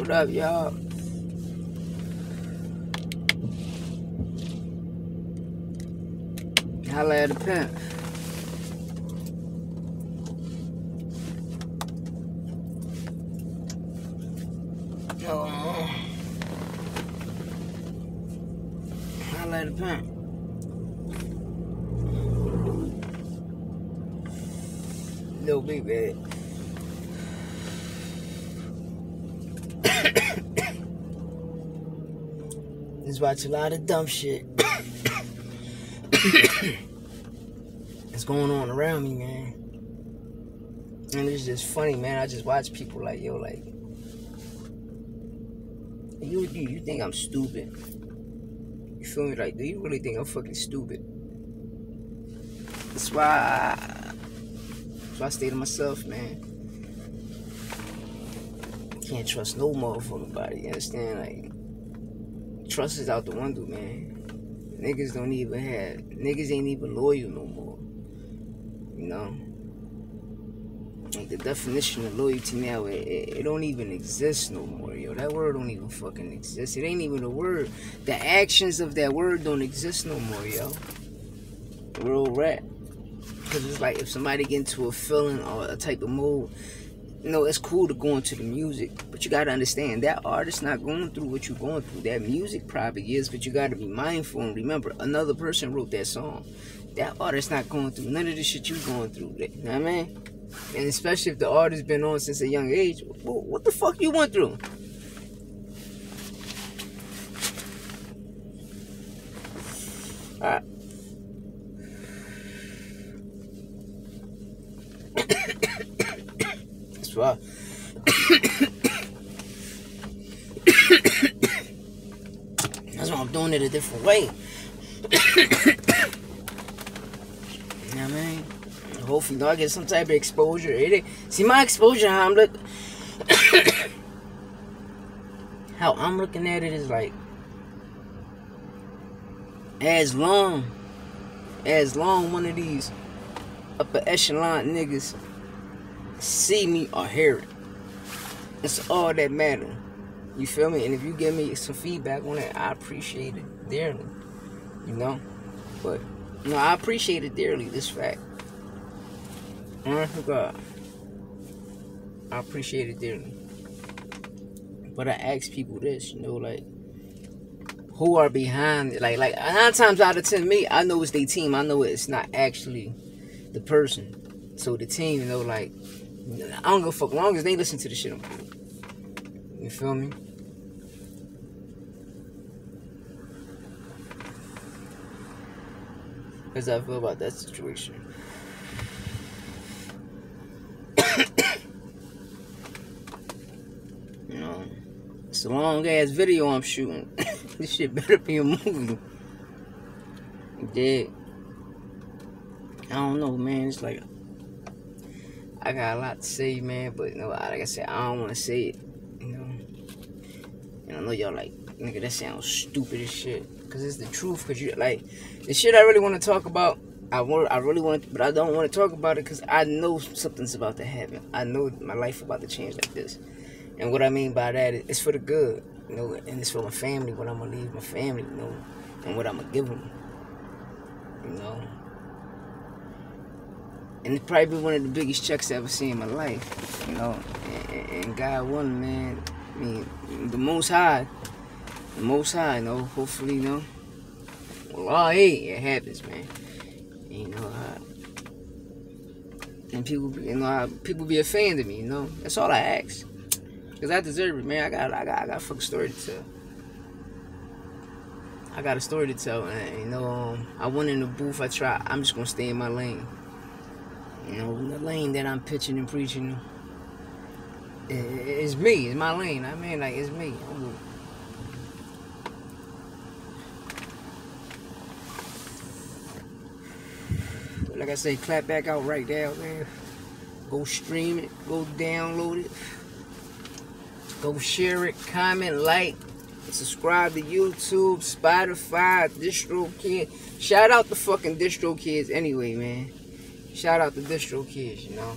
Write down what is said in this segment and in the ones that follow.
What up, y'all? Holla at the pimp. No. Uh, holla at the pimp. Little big bad. Watch a lot of dumb shit. That's going on around me, man. And it's just funny, man. I just watch people like, yo, like, you, you, you think I'm stupid? You feel me? Like, do you really think I'm fucking stupid? That's why I, that's why I stay to myself, man. Can't trust no motherfucking body. You understand? Like, trust is out the window, man. Niggas don't even have niggas ain't even loyal no more. You know? Like the definition of loyalty now, it, it, it, don't even exist no more, yo. That word don't even fucking exist. It ain't even a word. The actions of that word don't exist no more, yo. Real rap. Cause it's like if somebody get into a feeling or a type of mood, you know, it's cool to go into the music, but you gotta understand that artist not going through what you're going through. That music probably is, but you gotta be mindful and remember another person wrote that song. That artist not going through none of the shit you're going through. You know what I mean? And especially if the artist been on since a young age, what the fuck you went through? That's why. I'm doing it a different way. you know what I mean? Hopefully, I get some type of exposure. See my exposure. How I'm look, how I'm looking at it is like, as long, as long one of these upper echelon niggas see me or hear it, it's all that matter. You feel me? And if you give me some feedback on it, I appreciate it dearly. You know, but know, I appreciate it dearly. This fact. Mm, to God. I appreciate it dearly. But I ask people this, you know, like who are behind it? Like like nine times out of ten, me, I know it's their team. I know it's not actually the person. So the team, you know, like I don't give a fuck long as they listen to the shit I'm. You feel me? As I feel about that situation. you know, it's a long ass video I'm shooting. this shit better be a movie. Dead. I don't know, man. It's like I got a lot to say, man, but you know, like I said, I don't want to say it. You know, and I know y'all like, nigga, that sounds stupid as shit, cause it's the truth. Cause you like the shit I really want to talk about. I want, I really want, but I don't want to talk about it because I know something's about to happen. I know my life about to change like this, and what I mean by that is it's for the good, you know, and it's for my family. What I'm gonna leave my family, you know, and what I'm gonna give them, you know. And it's probably one of the biggest checks I ever seen in my life, you know. And, and God willing, man. I mean, the Most High, the Most High, you know. Hopefully, you know. Well, hey, it happens, man. You know, uh, and people, you know, uh, people be a fan of me. You know, that's all I ask. Cause I deserve it, man. I got, I got, I got a fucking story to tell. I got a story to tell, and you know, um, I went in the booth. I try. I'm just gonna stay in my lane. You know, the lane that I'm pitching and preaching is me. It's my lane. I mean, like it's me. Like I say, clap back out right there, man. Go stream it, go download it, go share it, comment, like, subscribe to YouTube, Spotify, DistroKid. Shout out the fucking DistroKids anyway, man. Shout out to DistroKids, you know.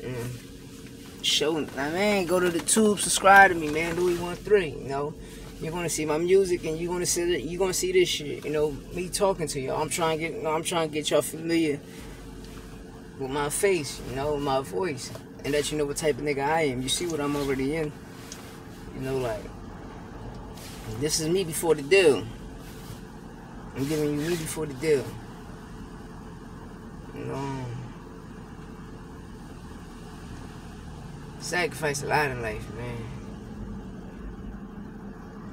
Mm. show, I mean, go to the tube, subscribe to me, man. Louie One Three. You know, you're gonna see my music, and you're gonna see that you're gonna see this shit. You know, me talking to y'all. I'm trying to get, you know, I'm trying to get y'all familiar with my face, you know, my voice, and let you know what type of nigga I am. You see what I'm already in. You know, like this is me before the deal. I'm giving you me before the deal. You know. sacrificed a lot in life, man.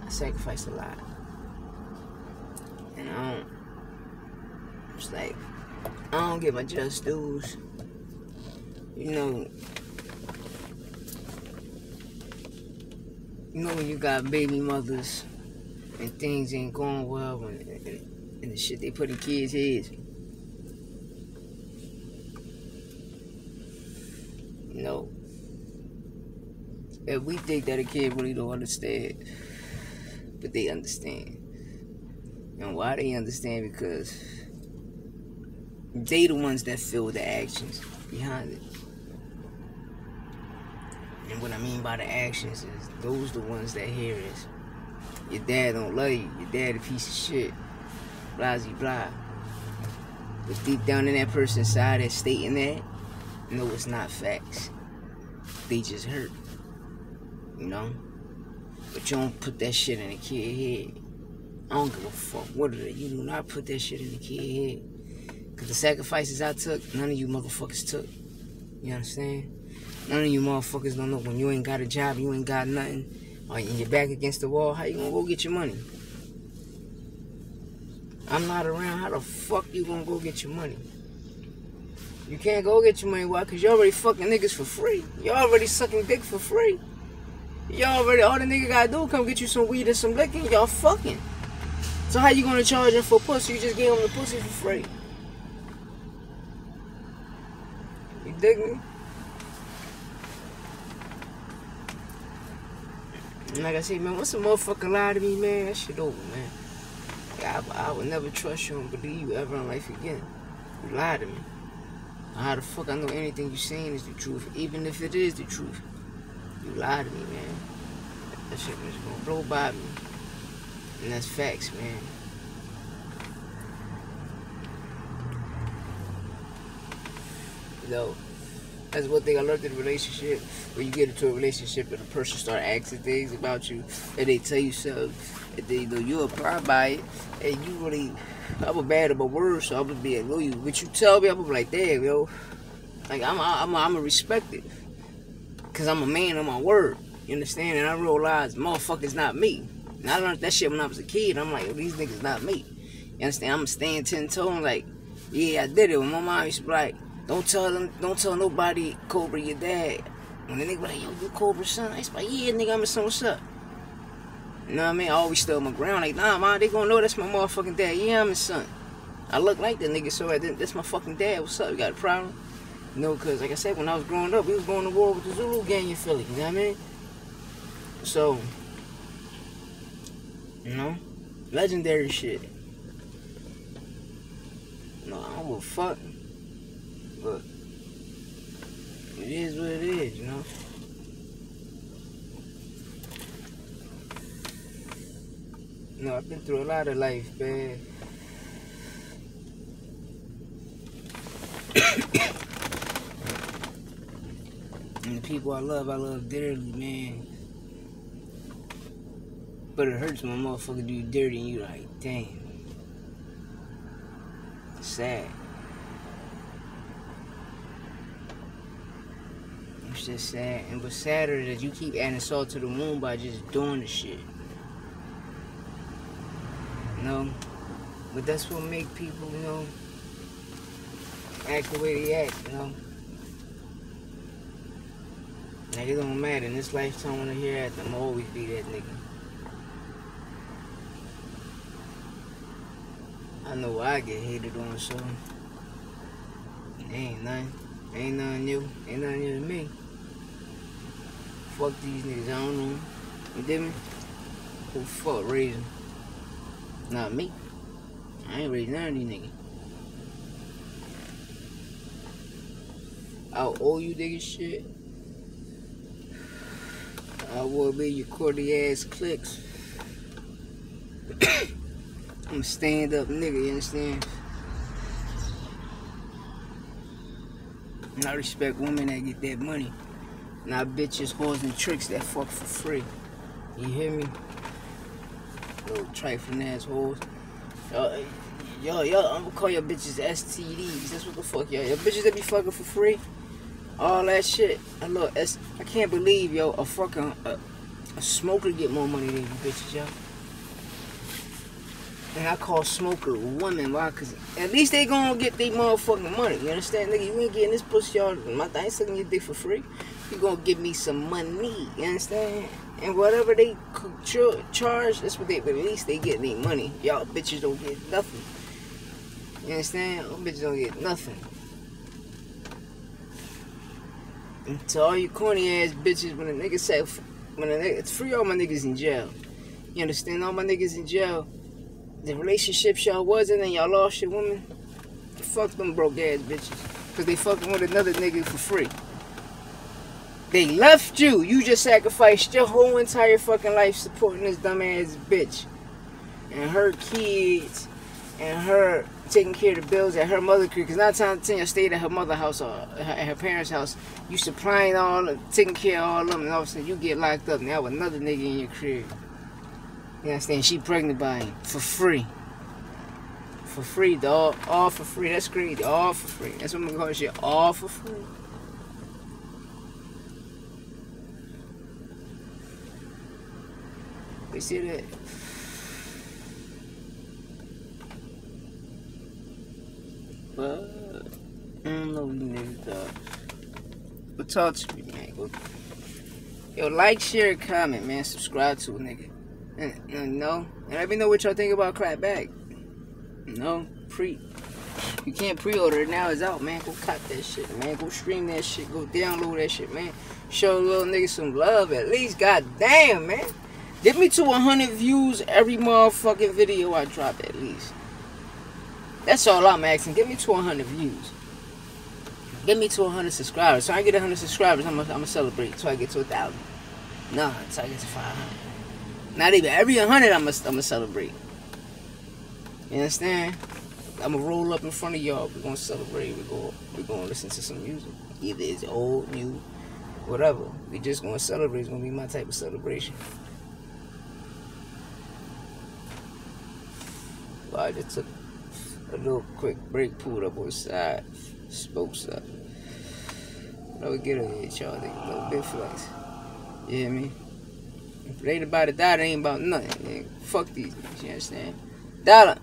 I sacrificed a lot. And I don't, it's like, I don't get my just dues. You know, you know when you got baby mothers and things ain't going well and, and, and the shit they put in kids' heads. You know, and we think that a kid really don't understand, but they understand. And why they understand? Because they the ones that feel the actions behind it. And what I mean by the actions is those the ones that hear us. Your dad don't love you. Your dad a piece of shit. Blah blah. But deep down in that person's side that's stating that, no, it's not facts. They just hurt you know? But you don't put that shit in a kid head. I don't give a fuck what it is. You do not put that shit in the kid head. Cause the sacrifices I took, none of you motherfuckers took. You understand? None of you motherfuckers don't know when you ain't got a job, you ain't got nothing, or you're back against the wall, how you gonna go get your money? I'm not around, how the fuck you gonna go get your money? You can't go get your money, why? Cause you already fucking niggas for free. You already sucking dick for free. Y'all already, all the nigga gotta do come get you some weed and some liquor, y'all fucking. So how you gonna charge him for pussy? You just gave him the pussy for free. You dig me? And like I said, man, what's a motherfucker lie to me, man? That shit over, man. I, I would never trust you and believe you ever in life again. You lied to me. How the fuck I know anything you're saying is the truth, even if it is the truth? You lied to me, man. That shit was gonna blow by me. And that's facts, man. You that's one thing I learned in a relationship. When you get into a relationship and a person start asking things about you and they tell you something and they you know you apply by it and you really I'm a bad of my word, so I'm gonna be you but you tell me I'm gonna be like, damn, yo. Like I'm I'm I'm gonna respect it. Cause I'm a man of my word. You understand? And I realized motherfuckers not me. And I learned that shit when I was a kid. I'm like, these niggas not me. You understand? I'm staying ten toes like, yeah, I did it. When my mom used to be like, don't tell them, don't tell nobody Cobra your dad. When the nigga like, yo, you Cobra son? I like, yeah, nigga, I'm his son, what's up? You know what I mean? I always stood my ground. Like, nah, man, they gonna know that's my motherfucking dad. Yeah, I'm his son. I look like that nigga, so i did that's my fucking dad. What's up? You got a problem? You know, because like I said, when I was growing up, we was going to war with the Zulu gang in Philly. You know what I mean? So, you know, legendary shit. No, I don't give a fuck. But it is what it is, you know. No, I've been through a lot of life, man. And the people I love, I love dearly, man. But it hurts when a motherfucker do dirty and you like, damn. Sad. It's just sad. And what's sadder is that you keep adding salt to the wound by just doing the shit. You know? But that's what make people, you know, act the way they act, you know? Like, it don't matter. In this lifetime, when I hear that, I'm always be that nigga. I know I get hated on, so ain't nothing. Ain't nothing new. Ain't nothing new to me. Fuck these niggas. I don't know. You did me? Who fuck raising? Not me. I ain't raising none of these niggas. I owe you niggas shit. I will be your cordy ass clicks. I'm a stand up nigga, you understand? And I respect women that get that money. Not bitches, whores, and tricks that fuck for free. You hear me? Little trifling ass whores. Yo, yo, yo, I'm gonna call your bitches STDs. That's what the fuck, yo. Your bitches that be fucking for free. All that shit. I look, I can't believe, yo, a fucking a, a smoker get more money than you bitches, yo. And I call smoker women, why? Cause at least they gonna get their motherfucking money. You understand, nigga? You ain't getting this pussy y'all. My I ain't sucking your dick for free. You gonna give me some money. You understand? And whatever they charge, that's what they. Least they get their money. Y'all bitches don't get nothing. You understand? Y'all bitches don't get nothing. And to all you corny ass bitches, when a nigga say, when a nigga, it's free all my niggas in jail. You understand? All my niggas in jail the relationships y'all was in and y'all lost your woman, fuck them broke ass bitches. Cause they fucking with another nigga for free. They left you. You just sacrificed your whole entire fucking life supporting this dumbass bitch. And her kids and her taking care of the bills at her mother crib. Cause nine times ten, you stayed at her mother house or at her parents' house. You supplying all, taking care of all of them, and all of a sudden you get locked up now with another nigga in your crib. You understand? She pregnant by him for free. For free, dog. All for free. That's crazy. All for free. That's what I'm gonna call shit. All for free. You see that? Don't know you niggas dog. But talk to me, man. Yo, like, share, comment, man. Subscribe to a nigga. And, and no, and let me know what y'all think about Clap Back. No, pre. You can't pre-order it now. It's out, man. Go cop that shit, man. Go stream that shit. Go download that shit, man. Show little niggas some love at least. God damn, man. Get me to 100 views every motherfucking video I drop at least. That's all I'm asking. Get me to 100 views. Get me to 100 subscribers. So I get 100 subscribers, I'm to celebrate. So I get to 1,000. Nah, until I get to 500. Not even every 100 I'm to celebrate. You understand? I'm to roll up in front of y'all. We're to celebrate. We're going we're gonna listen to some music. Either it's old, new, whatever. we just going to celebrate. It's to be my type of celebration. I just took a little quick break, pulled up on the side, spoke up. Let me get it, y'all. A little bit flex. You hear me? If it ain't about it, ain't about nothing. Fuck these niggas, you understand? Dollar.